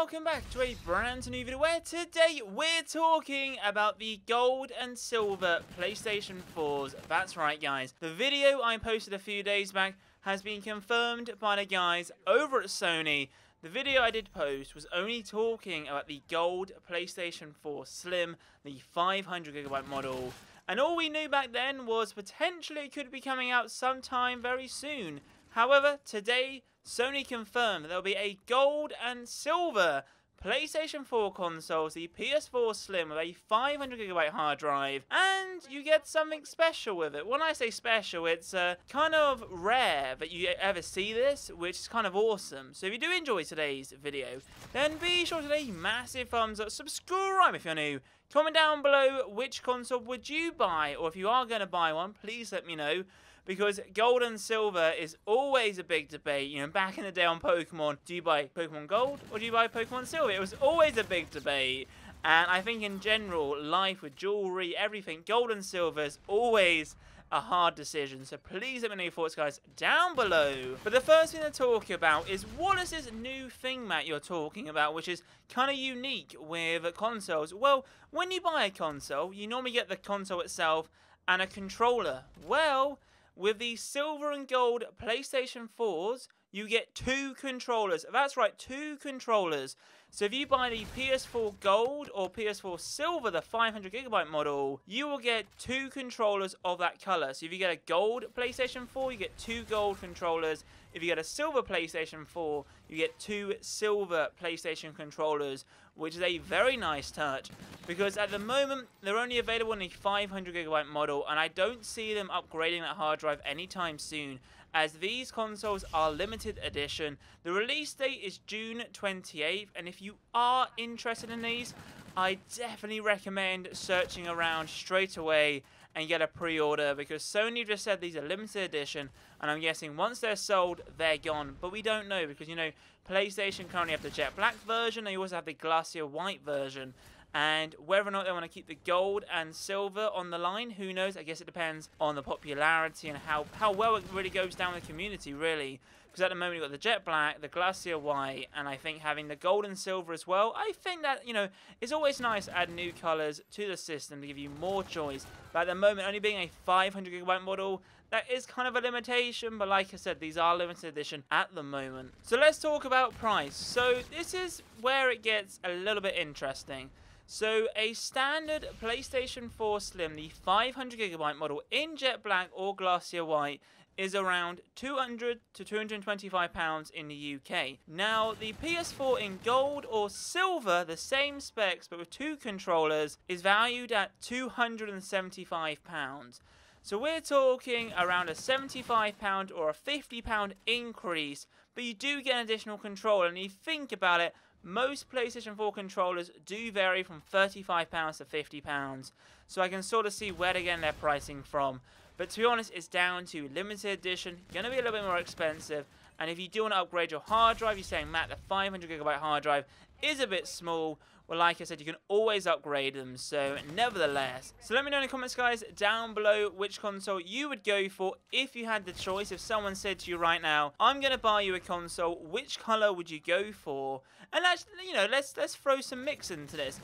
welcome back to a brand new video where today we're talking about the gold and silver PlayStation 4s. That's right guys, the video I posted a few days back has been confirmed by the guys over at Sony. The video I did post was only talking about the gold PlayStation 4 Slim, the 500GB model. And all we knew back then was potentially it could be coming out sometime very soon. However, today Sony confirmed there'll be a gold and silver PlayStation 4 consoles, the PS4 Slim with a 500GB hard drive, and you get something special with it. When I say special, it's uh, kind of rare that you ever see this, which is kind of awesome. So if you do enjoy today's video, then be sure to leave a massive thumbs up, subscribe if you're new, comment down below which console would you buy, or if you are going to buy one, please let me know because gold and silver is always a big debate. You know, back in the day on Pokemon, do you buy Pokemon Gold or do you buy Pokemon Silver? It was always a big debate. And I think in general, life with jewelry, everything, gold and silver is always a hard decision. So please let me know your thoughts, guys, down below. But the first thing to talk about is what is this new thing, Matt, you're talking about, which is kind of unique with consoles? Well, when you buy a console, you normally get the console itself and a controller. Well, with the silver and gold PlayStation 4s, you get two controllers. That's right, two controllers. So if you buy the PS4 Gold or PS4 Silver, the 500GB model, you will get two controllers of that color. So if you get a gold PlayStation 4, you get two gold controllers. If you get a silver PlayStation 4, you get two silver PlayStation controllers, which is a very nice touch because at the moment they're only available in the 500GB model and I don't see them upgrading that hard drive anytime soon as these consoles are limited edition. The release date is June 28th and if you are interested in these, I definitely recommend searching around straight away and get a pre-order because Sony just said these are limited edition and I'm guessing once they're sold they're gone. But we don't know because you know PlayStation currently have the jet black version they also have the glacier white version and whether or not they want to keep the gold and silver on the line who knows I guess it depends on the popularity and how how well it really goes down with the community really because at the moment you've got the jet black, the glacier white, and I think having the gold and silver as well. I think that, you know, it's always nice to add new colours to the system to give you more choice. But at the moment, only being a 500 gigabyte model, that is kind of a limitation, but like I said, these are limited edition at the moment. So let's talk about price. So this is where it gets a little bit interesting. So a standard PlayStation 4 Slim, the 500GB model in jet black or glacier white, is around 200 to 225 pounds in the UK. Now, the PS4 in gold or silver, the same specs but with two controllers, is valued at 275 pounds. So we're talking around a 75 pound or a 50 pound increase, but you do get an additional controller and if you think about it, most PlayStation 4 controllers do vary from £35 to £50, so I can sort of see where they're getting their pricing from. But to be honest, it's down to limited edition, going to be a little bit more expensive. And if you do want to upgrade your hard drive, you're saying, Matt, the 500GB hard drive is a bit small. Well, like I said, you can always upgrade them, so nevertheless. So let me know in the comments, guys, down below which console you would go for if you had the choice. If someone said to you right now, I'm going to buy you a console, which color would you go for? And actually, you know, let's let's throw some mix into this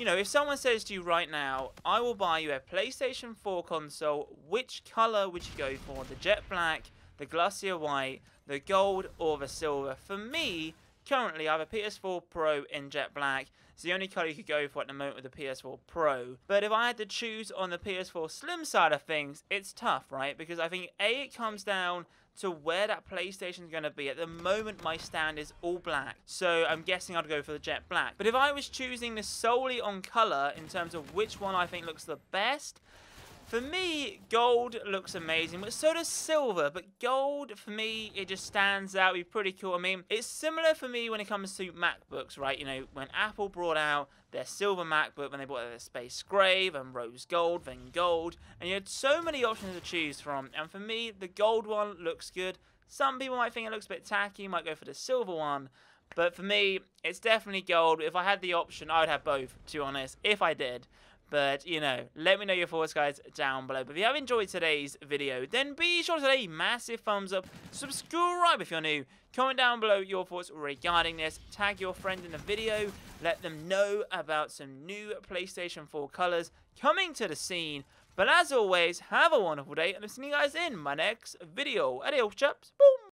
you know, if someone says to you right now, I will buy you a PlayStation 4 console, which color would you go for? The jet black, the glacier white, the gold, or the silver? For me, currently I have a PS4 Pro in jet black. It's the only color you could go for at the moment with the PS4 Pro. But if I had to choose on the PS4 Slim side of things, it's tough, right? Because I think A, it comes down to where that PlayStation is going to be. At the moment, my stand is all black, so I'm guessing I'd go for the jet black. But if I was choosing this solely on color in terms of which one I think looks the best, for me, gold looks amazing, but so does silver. But gold, for me, it just stands out. It'd Be pretty cool. I mean, it's similar for me when it comes to MacBooks, right? You know, when Apple brought out their silver MacBook, when they brought out their space gray, and rose gold, then gold, and you had so many options to choose from. And for me, the gold one looks good. Some people might think it looks a bit tacky, might go for the silver one. But for me, it's definitely gold. If I had the option, I would have both, to be honest, if I did. But, you know, let me know your thoughts, guys, down below. But if you have enjoyed today's video, then be sure to leave a massive thumbs up. Subscribe if you're new. Comment down below your thoughts regarding this. Tag your friend in the video. Let them know about some new PlayStation 4 colors coming to the scene. But as always, have a wonderful day, and I'll see you guys in my next video. Adios, chaps. Boom!